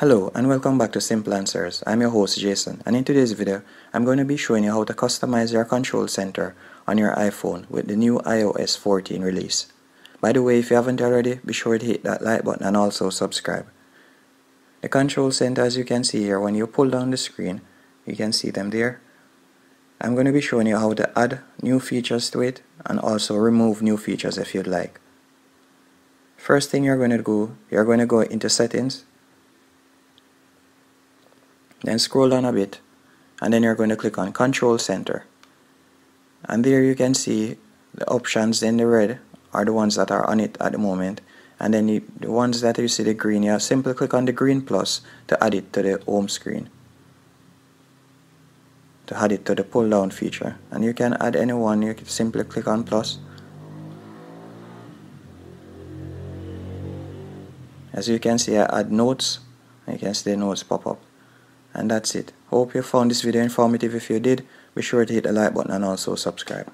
Hello and welcome back to Simple Answers. I'm your host Jason and in today's video I'm going to be showing you how to customize your control center on your iPhone with the new iOS 14 release. By the way, if you haven't already, be sure to hit that like button and also subscribe. The control center as you can see here, when you pull down the screen, you can see them there. I'm going to be showing you how to add new features to it and also remove new features if you'd like. First thing you're going to do, you're going to go into settings, then scroll down a bit and then you're going to click on control center. And there you can see the options. In the red are the ones that are on it at the moment. And then the ones that you see the green you simply click on the green plus to add it to the home screen. To add it to the pull down feature. And you can add any one. You simply click on plus. As you can see I add notes. You can see the notes pop up and that's it. Hope you found this video informative. If you did be sure to hit the like button and also subscribe